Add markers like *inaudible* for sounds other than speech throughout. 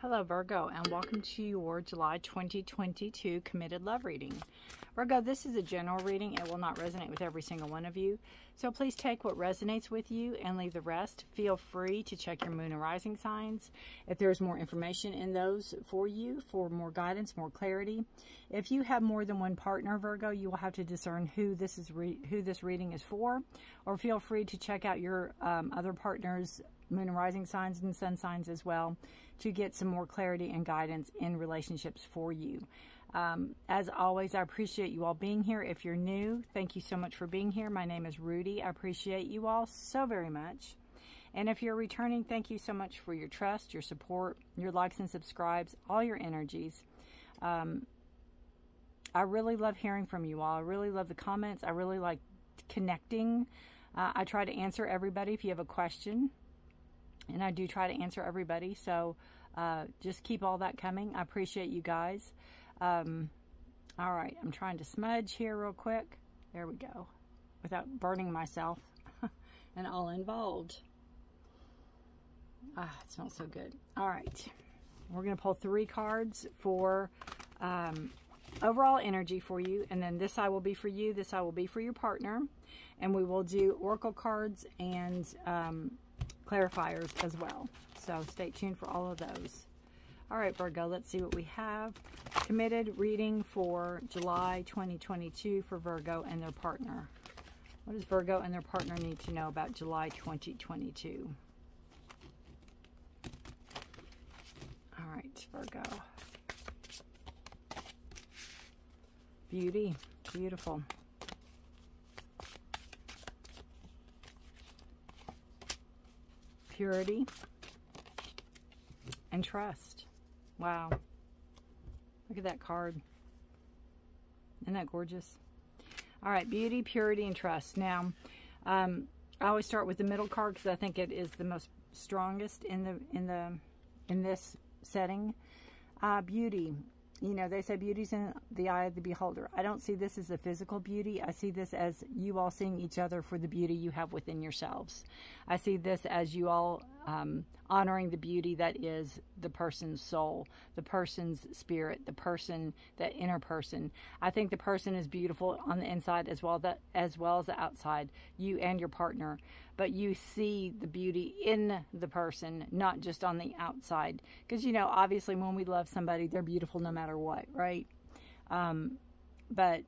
Hello, Virgo, and welcome to your July 2022 Committed Love Reading. Virgo, this is a general reading. It will not resonate with every single one of you. So please take what resonates with you and leave the rest. Feel free to check your moon and rising signs if there's more information in those for you for more guidance, more clarity. If you have more than one partner, Virgo, you will have to discern who this is who this reading is for, or feel free to check out your um, other partners moon and rising signs and sun signs as well to get some more clarity and guidance in relationships for you. Um, as always, I appreciate you all being here. If you're new, thank you so much for being here. My name is Rudi. I appreciate you all so very much. And if you're returning, thank you so much for your trust, your support, your likes and subscribes, all your energies. Um, I really love hearing from you all. I really love the comments. I really like connecting. Uh, I try to answer everybody if you have a question and I do try to answer everybody. So uh, just keep all that coming. I appreciate you guys. Um, all right, I'm trying to smudge here real quick. There we go, without burning myself *laughs* and all involved. Ah, it smells so good. All right, we're to pull three cards for um, overall energy for you. And then this eye will be for you. This eye will be for your partner. And we will do oracle cards and um, clarifiers as well. So stay tuned for all of those. All right, Virgo, let's see what we have. Committed reading for July 2022 for Virgo and their partner. What does Virgo and their partner need to know about July 2022? All right, Virgo. Beauty. Beautiful. Purity, and trust. Wow. Look at that card. Isn't that gorgeous? All right, beauty, purity, and trust. Now, um, I always start with the middle card because I think it is the most strongest in the in the in this setting. Uh, beauty you know, they say beauty's in the eye of the beholder. I don't see this as a physical beauty. I see this as you all seeing each other for the beauty you have within yourselves. I see this as you all um, honoring the beauty that is the person's soul, the person's spirit, the person, that inner person. I think the person is beautiful on the inside as well that as well as the outside, you and your partner. But you see the beauty in the person, not just on the outside. Because you know, obviously, when we love somebody, they're beautiful no matter what, right? Um, but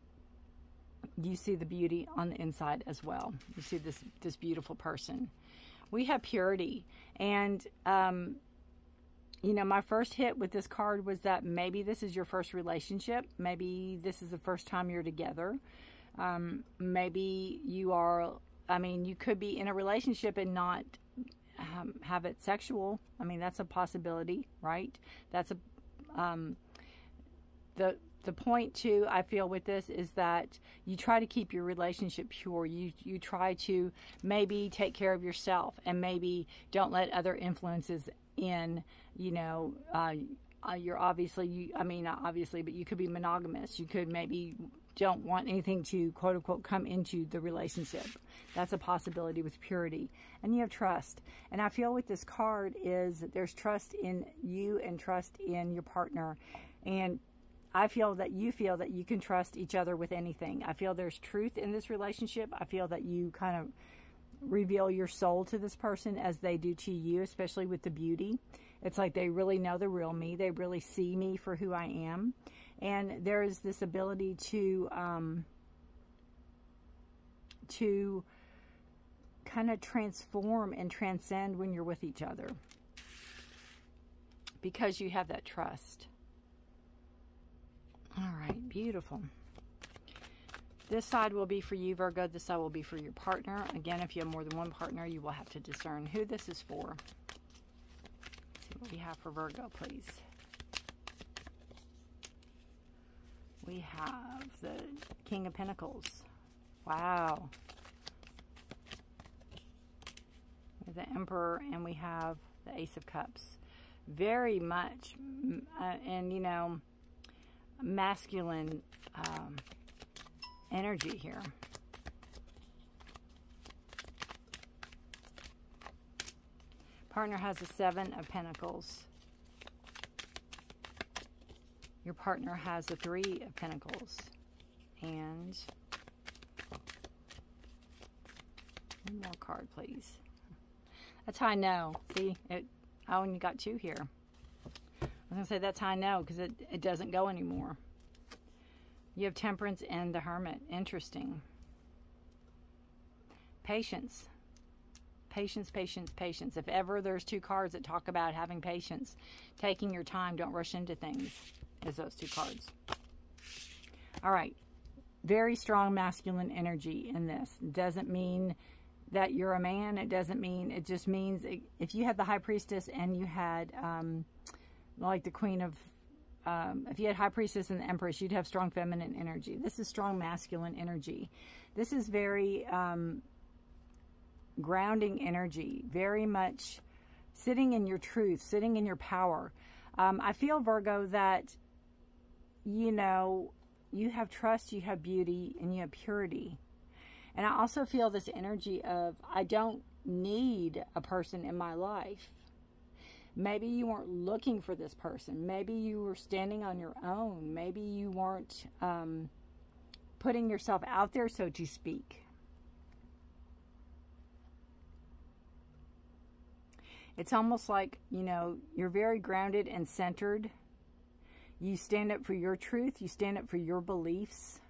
you see the beauty on the inside as well. You see this this beautiful person we have purity. And, um, you know, my first hit with this card was that maybe this is your first relationship. Maybe this is the first time you're together. Um, maybe you are, I mean, you could be in a relationship and not um, have it sexual. I mean, that's a possibility, right? That's a, um, the, the point too i feel with this is that you try to keep your relationship pure. You you try to maybe take care of yourself and maybe don't let other influences in you know uh, uh, you're obviously you i mean not obviously but you could be monogamous. You could maybe don't want anything to quote unquote come into the relationship. That's a possibility with purity. And you have trust. And i feel with this card is there's trust in you and trust in your partner. And I feel that you feel that you can trust each other with anything. I feel there's truth in this relationship. I feel that you kind of reveal your soul to this person as they do to you, especially with the beauty. It's like they really know the real me. They really see me for who I am. And there is this ability to, um, to kind of transform and transcend when you're with each other because you have that trust. All right, beautiful. This side will be for you, Virgo. This side will be for your partner. Again, if you have more than one partner, you will have to discern who this is for. Let's see what we have for Virgo, please. We have the King of Pentacles. Wow. The Emperor, and we have the Ace of Cups. Very much, uh, and you know, masculine um, energy here. Partner has a Seven of Pentacles. Your partner has a Three of Pentacles. And one more card, please. That's how I know. See, it, I only got two here. I was going to say that's how I know because it, it doesn't go anymore. You have Temperance and the Hermit. Interesting. Patience. Patience, patience, patience. If ever there's two cards that talk about having patience, taking your time, don't rush into things, is those two cards. All right. Very strong masculine energy in this. Doesn't mean that you're a man. It doesn't mean, it just means if you had the High Priestess and you had, um, like the Queen of, um, if you had High Priestess and the Empress, you'd have strong feminine energy. This is strong masculine energy. This is very um, grounding energy, very much sitting in your truth, sitting in your power. Um, I feel, Virgo, that, you know, you have trust, you have beauty, and you have purity. And I also feel this energy of I don't need a person in my life. Maybe you weren't looking for this person. Maybe you were standing on your own. Maybe you weren't um, putting yourself out there, so to speak. It's almost like, you know, you're very grounded and centered. You stand up for your truth. You stand up for your beliefs.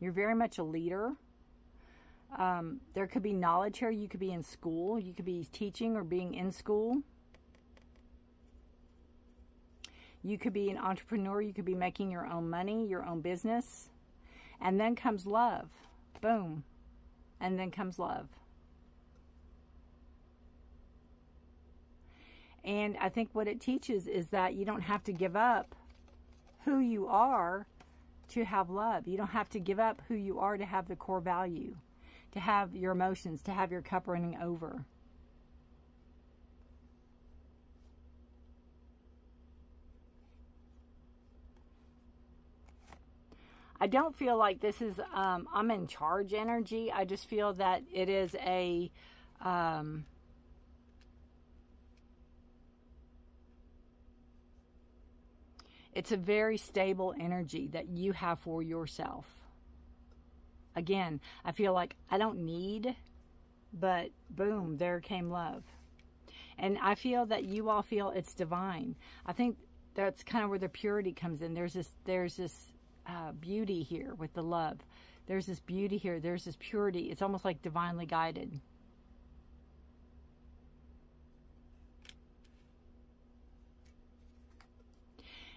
You're very much a leader. Um, there could be knowledge here. You could be in school. You could be teaching or being in school. You could be an entrepreneur. You could be making your own money, your own business. And then comes love. Boom. And then comes love. And I think what it teaches is that you don't have to give up who you are to have love. You don't have to give up who you are to have the core value, to have your emotions, to have your cup running over. I don't feel like this is um, I'm in charge energy. I just feel that it is a um, It's a very stable energy that you have for yourself. Again, I feel like I don't need, but boom, there came love. And I feel that you all feel it's divine. I think that's kind of where the purity comes in. There's this, there's this uh, beauty here with the love. There's this beauty here. There's this purity. It's almost like divinely guided.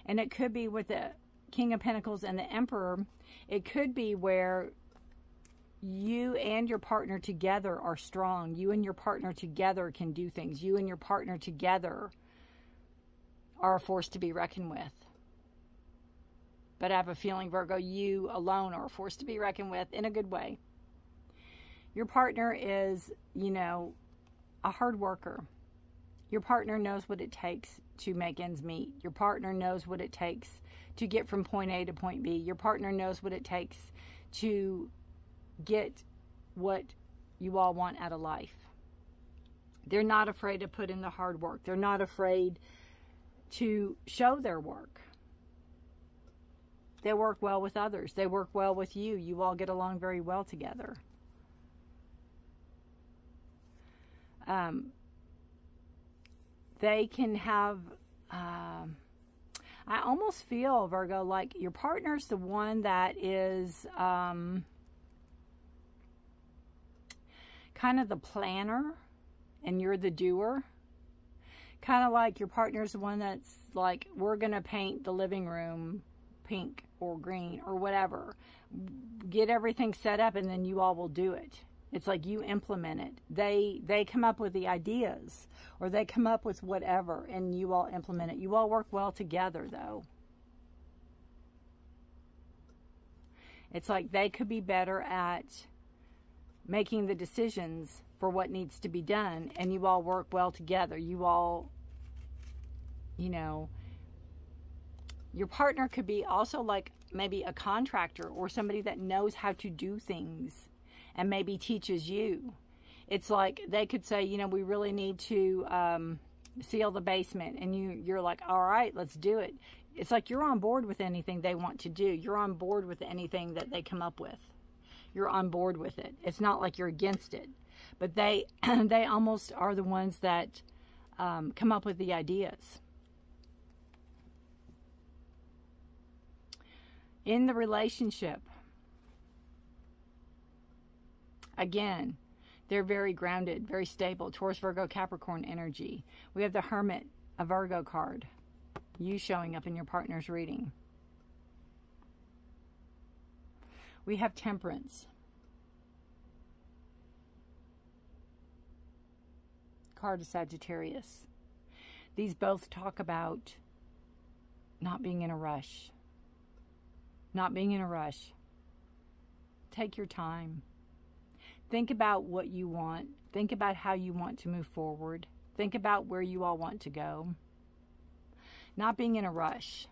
And it could be with the King of Pentacles and the Emperor. It could be where you and your partner together are strong. You and your partner together can do things. You and your partner together are a force to be reckoned with. But I have a feeling, Virgo, you alone are a force to be reckoned with in a good way. Your partner is, you know, a hard worker. Your partner knows what it takes to make ends meet. Your partner knows what it takes to get from point A to point B. Your partner knows what it takes to get what you all want out of life. They're not afraid to put in the hard work. They're not afraid to show their work. They work well with others. They work well with you. You all get along very well together. Um, they can have um, I almost feel Virgo like your partner's the one that is um, kind of the planner and you're the doer kind of like your partner's the one that's like we're gonna paint the living room pink or green or whatever get everything set up and then you all will do it it's like you implement it. They they come up with the ideas or they come up with whatever and you all implement it. You all work well together though. It's like they could be better at making the decisions for what needs to be done and you all work well together. You all you know your partner could be also like maybe a contractor or somebody that knows how to do things and maybe teaches you. It's like they could say, you know, we really need to um, seal the basement and you you're like all right let's do it it's like you're on board with anything they want to do you're on board with anything that they come up with you're on board with it it's not like you're against it but they *clears throat* they almost are the ones that um, come up with the ideas in the relationship again they're very grounded, very stable. Taurus, Virgo, Capricorn energy. We have the Hermit, a Virgo card. You showing up in your partner's reading. We have Temperance. Card of Sagittarius. These both talk about not being in a rush. Not being in a rush. Take your time. Think about what you want. Think about how you want to move forward. Think about where you all want to go. Not being in a rush.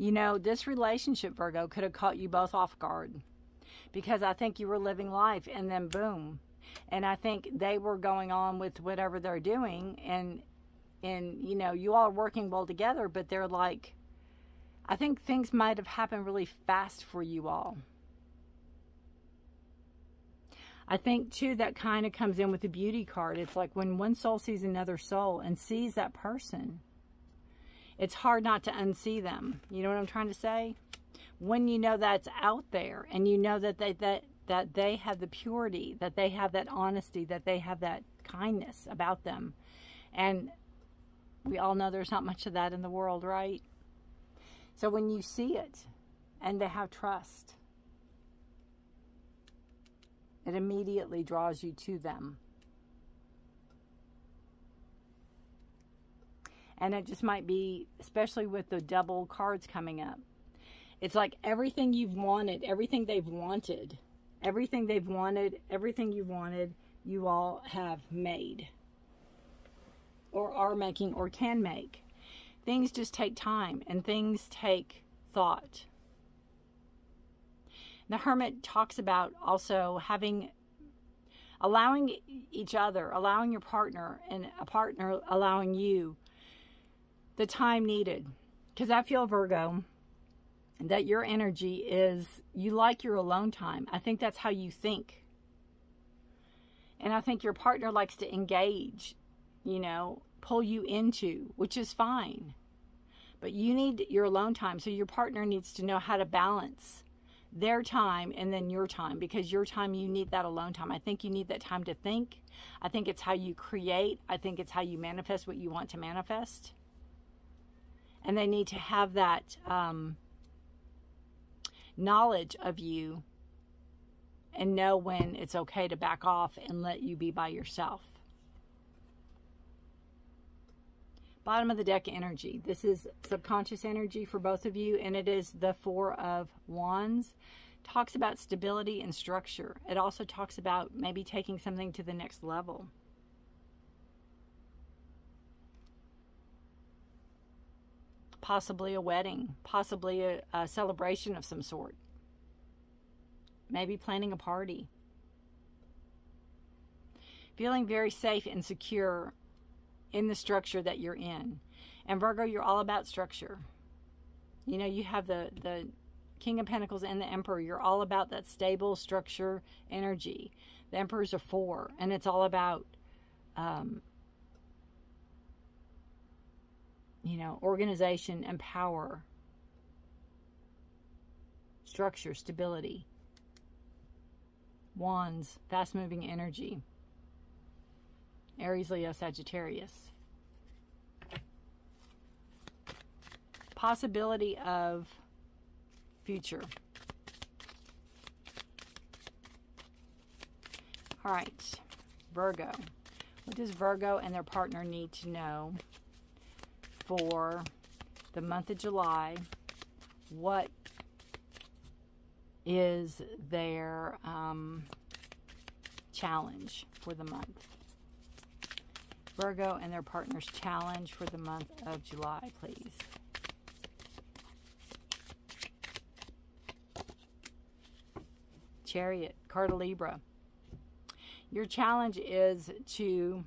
You know, this relationship, Virgo, could have caught you both off guard because I think you were living life and then boom. And I think they were going on with whatever they're doing and and you know, you all are working well together, but they're like I think things might have happened really fast for you all. I think too that kind of comes in with the beauty card. It's like when one soul sees another soul and sees that person, it's hard not to unsee them. You know what I'm trying to say? When you know that's out there and you know that they that that they have the purity, that they have that honesty, that they have that kindness about them. And we all know there's not much of that in the world, right? So when you see it and they have trust, it immediately draws you to them. And it just might be, especially with the double cards coming up, it's like everything you've wanted, everything they've wanted, everything they've wanted, everything you've wanted, you all have made or are making or can make things just take time and things take thought. The hermit talks about also having allowing each other, allowing your partner, and a partner allowing you the time needed. Because I feel, Virgo, that your energy is you like your alone time. I think that's how you think. And I think your partner likes to engage, you know, pull you into, which is fine. But you need your alone time. So your partner needs to know how to balance their time and then your time because your time, you need that alone time. I think you need that time to think. I think it's how you create. I think it's how you manifest what you want to manifest. And they need to have that um, knowledge of you and know when it's okay to back off and let you be by yourself. bottom of the deck energy. This is subconscious energy for both of you, and it is the Four of Wands. Talks about stability and structure. It also talks about maybe taking something to the next level. Possibly a wedding, possibly a, a celebration of some sort. Maybe planning a party. Feeling very safe and secure in the structure that you're in. And Virgo, you're all about structure. You know, you have the, the King of Pentacles and the Emperor. You're all about that stable structure energy. The Emperor's a four, and it's all about, um, you know, organization and power, structure, stability. Wands, fast moving energy. Aries, Leo, Sagittarius. Possibility of future. All right, Virgo. What does Virgo and their partner need to know for the month of July? What is their um, challenge for the month? Virgo and their partners challenge for the month of July, please. Chariot, card of Libra. Your challenge is to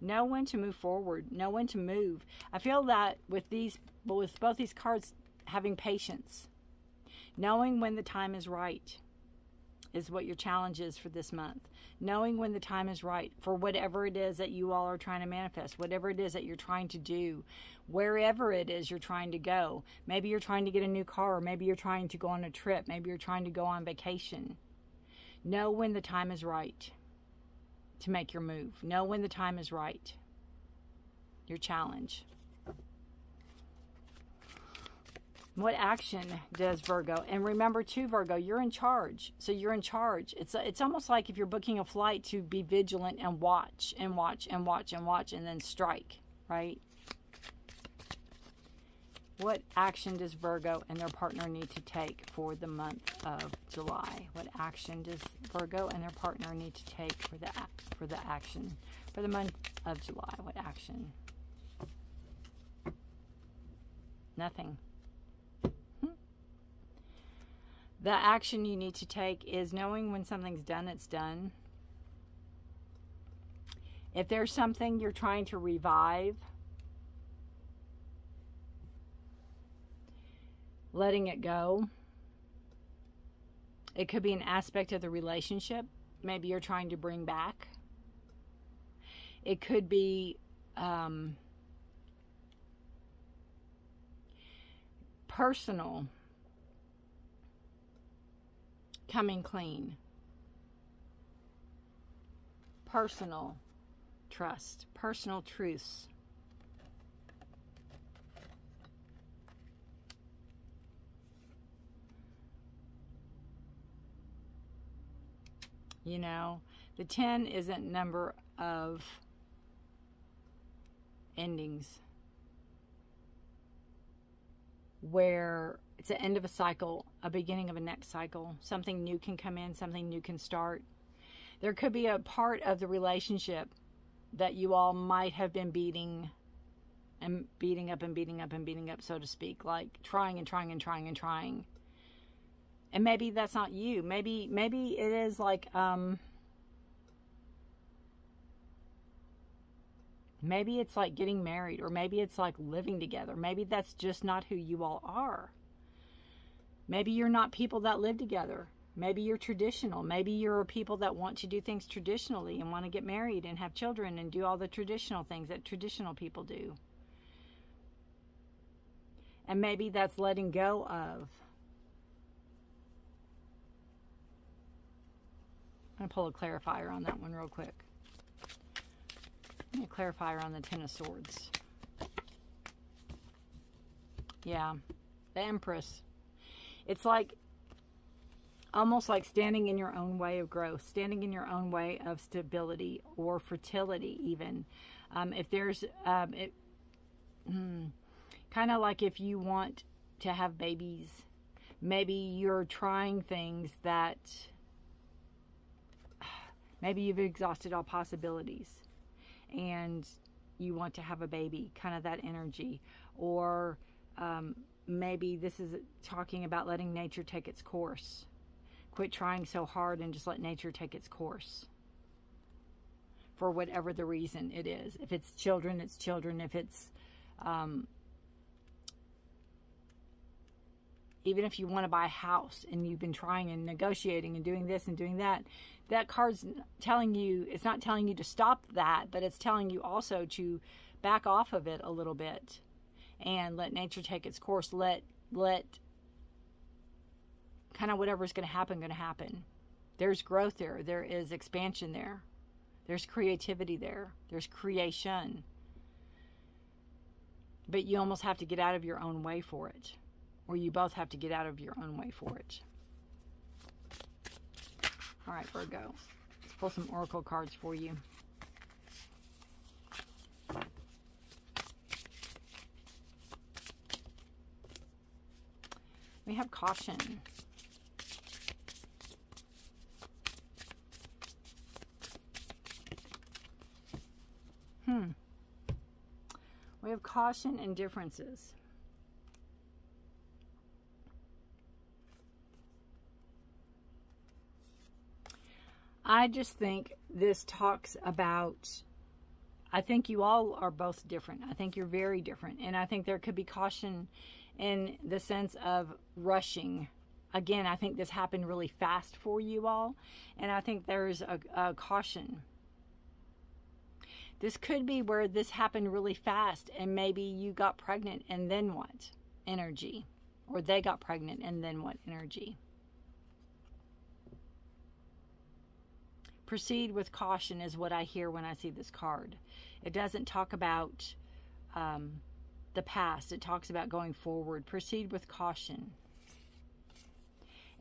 know when to move forward, know when to move. I feel that with these, with both these cards, having patience, knowing when the time is right is what your challenge is for this month. Knowing when the time is right for whatever it is that you all are trying to manifest, whatever it is that you're trying to do, wherever it is you're trying to go. Maybe you're trying to get a new car, or maybe you're trying to go on a trip, maybe you're trying to go on vacation. Know when the time is right to make your move. Know when the time is right. Your challenge. What action does Virgo? And remember too, Virgo, you're in charge. So you're in charge. It's it's almost like if you're booking a flight to be vigilant and watch and watch and watch and watch and then strike, right? What action does Virgo and their partner need to take for the month of July? What action does Virgo and their partner need to take for the for the action for the month of July? What action? Nothing. Hmm. The action you need to take is knowing when something's done, it's done. If there's something you're trying to revive, letting it go. It could be an aspect of the relationship, maybe you're trying to bring back. It could be um, personal, coming clean, personal trust, personal truths. You know, the 10 isn't number of endings where it's the end of a cycle, a beginning of a next cycle. Something new can come in, something new can start. There could be a part of the relationship that you all might have been beating and beating up and beating up and beating up, so to speak, like trying and trying and trying and trying and maybe that's not you. Maybe maybe it is like um maybe it's like getting married or maybe it's like living together. Maybe that's just not who you all are. Maybe you're not people that live together. Maybe you're traditional. Maybe you're people that want to do things traditionally and want to get married and have children and do all the traditional things that traditional people do. And maybe that's letting go of I'm going to pull a clarifier on that one real quick. A clarifier on the Ten of Swords. Yeah, the Empress. It's like almost like standing in your own way of growth, standing in your own way of stability or fertility, even. Um, if there's, um, it, hmm, kind of like if you want to have babies, maybe you're trying things that Maybe you've exhausted all possibilities and you want to have a baby, kind of that energy. Or um, maybe this is talking about letting nature take its course. Quit trying so hard and just let nature take its course for whatever the reason it is. If it's children, it's children. If it's um, even if you want to buy a house and you've been trying and negotiating and doing this and doing that, that card's telling you, it's not telling you to stop that, but it's telling you also to back off of it a little bit and let nature take its course. Let, let kind of whatever's going to happen, going to happen. There's growth there. There is expansion there. There's creativity there. There's creation. But you almost have to get out of your own way for it. Or you both have to get out of your own way for it. All right, Virgo. Let's pull some oracle cards for you. We have caution. Hmm. We have caution and differences. I just think this talks about I think you all are both different. I think you're very different. And I think there could be caution in the sense of rushing. Again, I think this happened really fast for you all. And I think there's a, a caution. This could be where this happened really fast and maybe you got pregnant and then what? Energy. Or they got pregnant and then what? Energy. Proceed with caution is what I hear when I see this card. It doesn't talk about um, the past, it talks about going forward. Proceed with caution.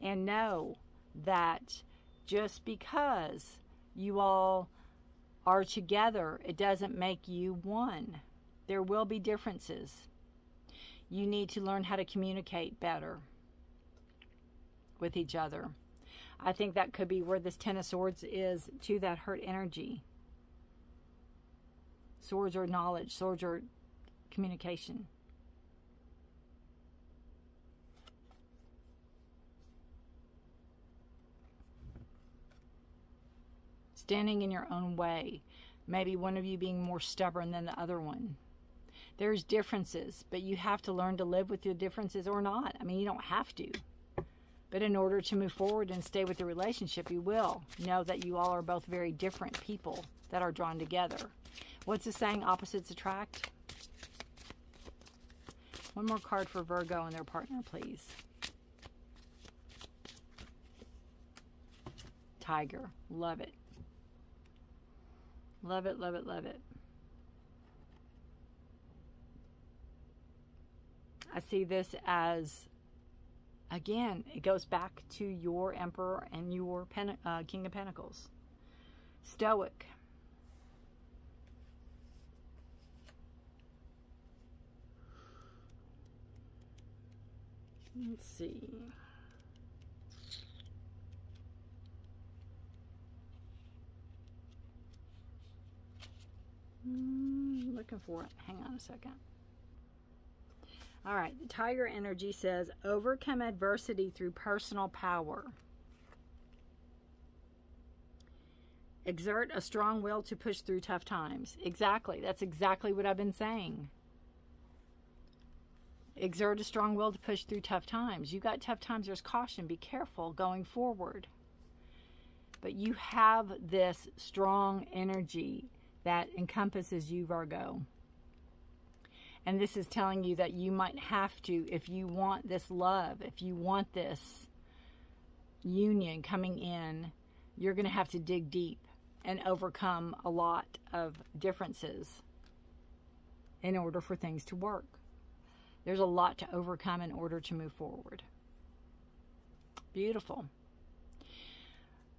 And know that just because you all are together, it doesn't make you one. There will be differences. You need to learn how to communicate better with each other. I think that could be where this Ten of Swords is to that hurt energy. Swords are knowledge, swords are communication. Standing in your own way. Maybe one of you being more stubborn than the other one. There's differences, but you have to learn to live with your differences or not. I mean, you don't have to. But in order to move forward and stay with the relationship, you will know that you all are both very different people that are drawn together. What's the saying? Opposites attract? One more card for Virgo and their partner, please. Tiger. Love it. Love it, love it, love it. I see this as again, it goes back to your Emperor and your Pen uh, King of Pentacles. Stoic. Let's see. Mm, looking for it. Hang on a second. All right, the tiger energy says overcome adversity through personal power. Exert a strong will to push through tough times. Exactly. That's exactly what I've been saying. Exert a strong will to push through tough times. You got tough times, there's caution. Be careful going forward. But you have this strong energy that encompasses you, Virgo. And this is telling you that you might have to, if you want this love, if you want this union coming in, you're going to have to dig deep and overcome a lot of differences in order for things to work. There's a lot to overcome in order to move forward. Beautiful.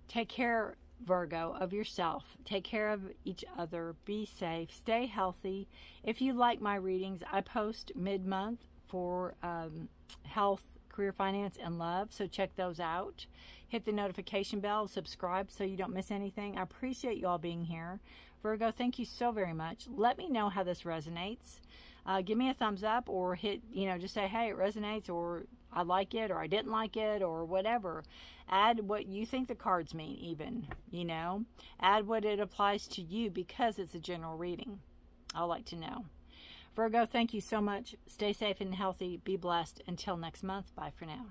Take care Virgo, of yourself. Take care of each other. Be safe. Stay healthy. If you like my readings, I post mid month for um, health, career, finance, and love. So check those out. Hit the notification bell, subscribe so you don't miss anything. I appreciate you all being here. Virgo, thank you so very much. Let me know how this resonates. Uh, give me a thumbs up or hit, you know, just say, hey, it resonates or I like it or I didn't like it or whatever. Add what you think the cards mean, even, you know. Add what it applies to you because it's a general reading. I'd like to know. Virgo, thank you so much. Stay safe and healthy. Be blessed. Until next month. Bye for now.